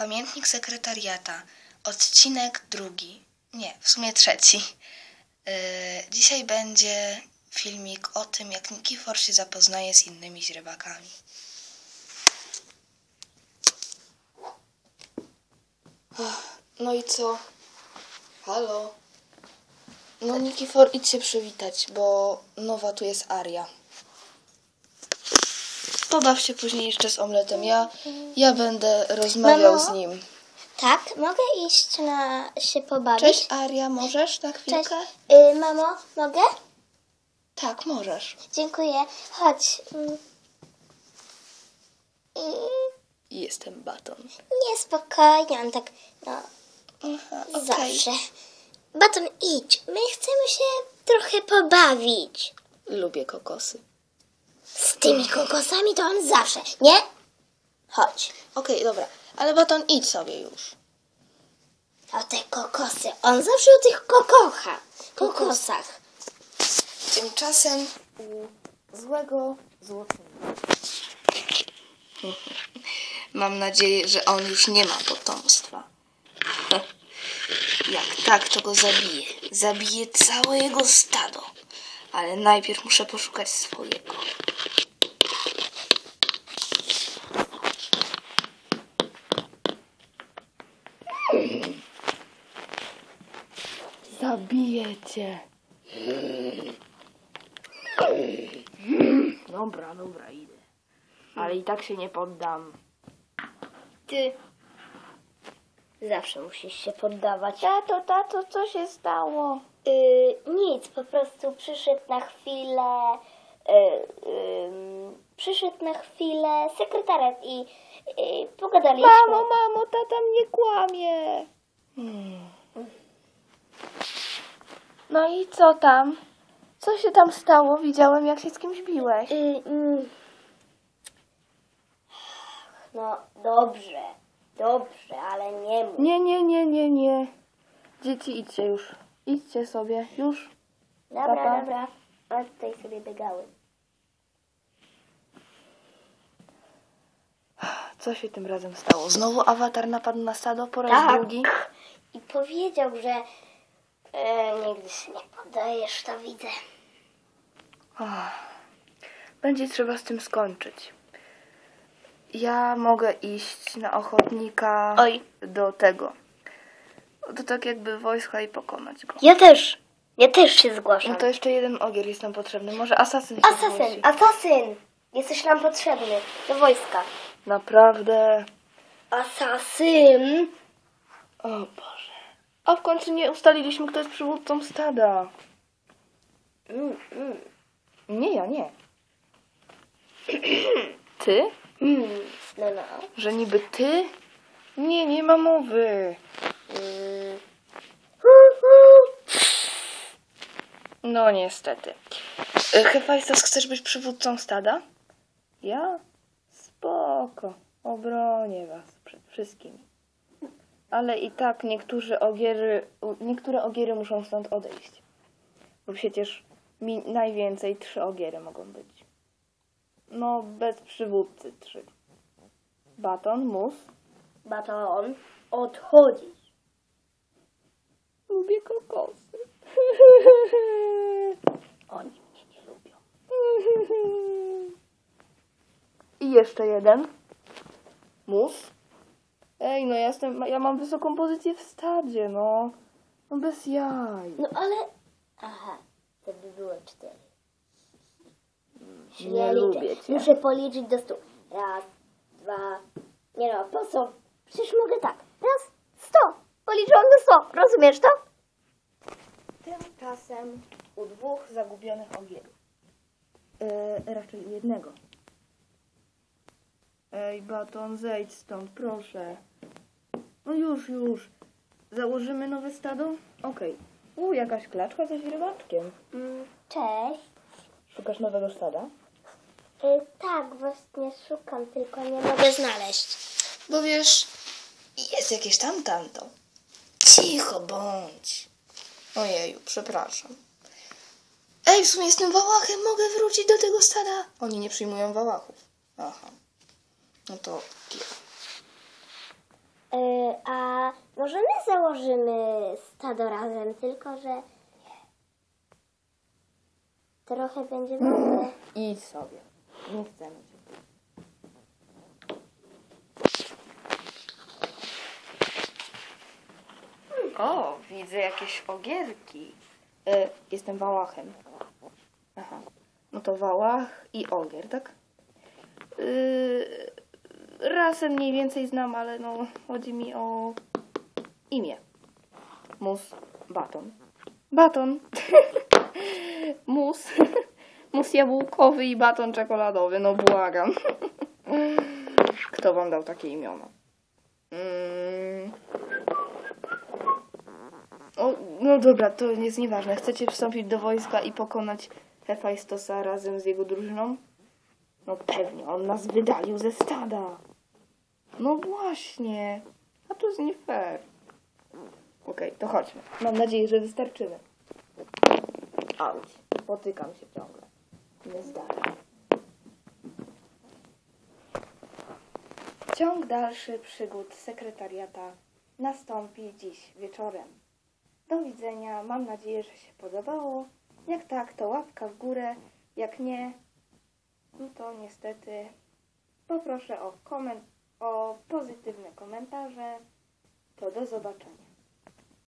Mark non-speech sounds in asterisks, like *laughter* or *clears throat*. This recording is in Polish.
Pamiętnik sekretariata. Odcinek drugi. Nie, w sumie trzeci. Yy, dzisiaj będzie filmik o tym, jak Nikifor się zapoznaje z innymi źrebakami. No i co? Halo? No Nikifor, idź się przywitać, bo nowa tu jest Aria. Pobaw się później jeszcze z omletem. Ja, ja będę rozmawiał Mamo? z nim. Tak, mogę iść na się pobawić? Cześć Aria, możesz na Cześć. chwilkę? Y, mamo, mogę? Tak, możesz. Dziękuję. Chodź. Mm. Jestem baton. nie spokojnie, on tak, no, Aha, okej. zawsze. Baton, idź. My chcemy się trochę pobawić. Lubię kokosy. Z tymi kokosami to on zawsze, nie? Chodź. Okej, dobra. Ale baton, idź sobie już. O te kokosy. On zawsze o tych kokocha. Kokosach. Tymczasem u złego złoczyńca. *laughs* Mam nadzieję, że on już nie ma potomstwa. *laughs* Jak tak, to go zabiję. Zabiję całe jego stado. Ale najpierw muszę poszukać swojego. Cię. Dobra, dobra, idę. Ale i tak się nie poddam. Ty zawsze musisz się poddawać. Tato, tato, co się stało? Y, nic, po prostu przyszedł na chwilę. Y, ym, przyszedł na chwilę sekretariat i y, pogadaliśmy. Mamo, mamo, tata mnie kłamie. Hmm. No i co tam? Co się tam stało? Widziałem, jak się z kimś biłeś. Y, mm. No dobrze, dobrze, ale nie mów. Nie, nie, nie, nie, nie. Dzieci, idźcie już. Idźcie sobie, już. Dobra, Papa. dobra. A tutaj sobie biegały. Co się tym razem stało? Znowu awatar napadł na stado po raz Tak. drugi? I powiedział, że e, nigdy się nie poddajesz, to widzę. Będzie trzeba z tym skończyć. Ja mogę iść na ochotnika Oj. do tego. To tak jakby wojska i pokonać go. Ja też. Ja też się zgłaszam. No to jeszcze jeden ogier jest nam potrzebny. Może asasyn się Asasyn, zgłosi. asasyn! Jesteś nam potrzebny do wojska. Naprawdę. Asasyn! O Boże. A w końcu nie ustaliliśmy, kto jest przywódcą stada. Mm, mm, Nie, ja nie. *clears throat* Ty? mm. No, no. Że niby ty? Nie, nie ma mowy. No niestety. E, Hefajstos, chcesz być przywódcą stada? Ja? Spoko. Obronię was przed wszystkimi. Ale i tak niektórzy ogiery, niektóre ogiery muszą stąd odejść. Bo przecież mi najwięcej trzy ogiery mogą być. No, bez przywódcy trzy. Baton, mus. Baton, odchodzisz. Lubię kokosy. *laughs* Oni mnie nie lubią. *laughs* I jeszcze jeden. Mus. Ej, no ja, jestem, ja mam wysoką pozycję w stadzie, no. No bez jaj. No ale... Aha, to by było cztery. Nie Ja lubię cię. Muszę policzyć do stu. Raz, dwa... Nie no, po co? Przecież mogę tak. Raz, sto. Policzyłam do sto. Rozumiesz to? Tymczasem u dwóch zagubionych ogierów. E, raczej u jednego. Ej, Baton, zejdź stąd, proszę. No już, już. Założymy nowe stado? Okej. U, jakaś klaczka ze źrebaczkiem. Mm, Cześć. Szukasz nowego stada? Y, tak, właśnie szukam, tylko nie mogę znaleźć. Bo wiesz, jest jakieś tam tamto. Cicho bądź. Ojeju, przepraszam. Ej, w sumie jestem wałachem, mogę wrócić do tego stada. Oni nie przyjmują wałachów. Aha. No to kier. E, Może my założymy stado razem, tylko że trochę będzie wolne. Idź sobie. Nie chcemy cię. O, widzę jakieś ogierki. E, jestem Wałachem. Aha. No to Wałach i Ogier, tak? Yy, rasę mniej więcej znam, ale no chodzi mi o imię. Mus Baton. Baton. *laughs* Mus. *laughs* Mus jabłkowy i baton czekoladowy, no błagam. *laughs* Kto wam dał takie imiona? Mm. O, no dobra, to jest nieważne. Chcecie wstąpić do wojska i pokonać Hefajstosa razem z jego drużyną? No pewnie, on nas wydalił ze stada. No właśnie. A to jest nie fair. Okej, to chodźmy. Mam nadzieję, że wystarczymy. Auć, potykam się ciągle. Nie zdarza. Ciąg dalszy przygód sekretariata nastąpi dziś wieczorem. Do widzenia. Mam nadzieję, że się podobało. Jak tak, to łapka w górę. Jak nie, no to niestety poproszę o, komen- o pozytywne komentarze. To do zobaczenia.